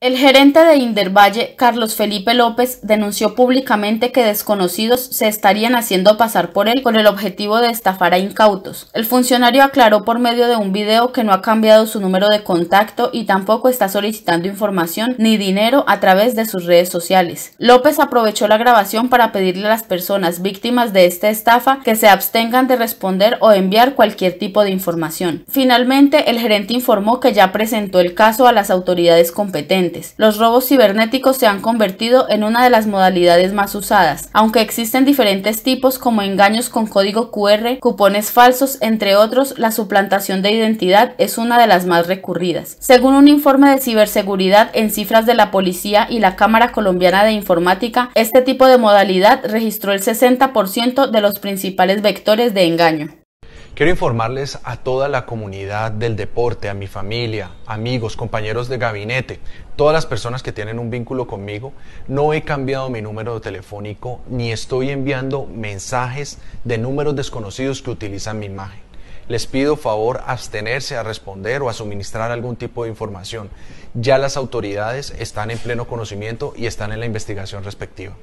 El gerente de Indervalle, Carlos Felipe López, denunció públicamente que desconocidos se estarían haciendo pasar por él con el objetivo de estafar a incautos. El funcionario aclaró por medio de un video que no ha cambiado su número de contacto y tampoco está solicitando información ni dinero a través de sus redes sociales. López aprovechó la grabación para pedirle a las personas víctimas de esta estafa que se abstengan de responder o enviar cualquier tipo de información. Finalmente, el gerente informó que ya presentó el caso a las autoridades competentes los robos cibernéticos se han convertido en una de las modalidades más usadas, aunque existen diferentes tipos como engaños con código QR, cupones falsos, entre otros, la suplantación de identidad es una de las más recurridas. Según un informe de ciberseguridad en cifras de la policía y la Cámara Colombiana de Informática, este tipo de modalidad registró el 60% de los principales vectores de engaño. Quiero informarles a toda la comunidad del deporte, a mi familia, amigos, compañeros de gabinete, todas las personas que tienen un vínculo conmigo, no he cambiado mi número telefónico ni estoy enviando mensajes de números desconocidos que utilizan mi imagen. Les pido favor abstenerse a responder o a suministrar algún tipo de información. Ya las autoridades están en pleno conocimiento y están en la investigación respectiva.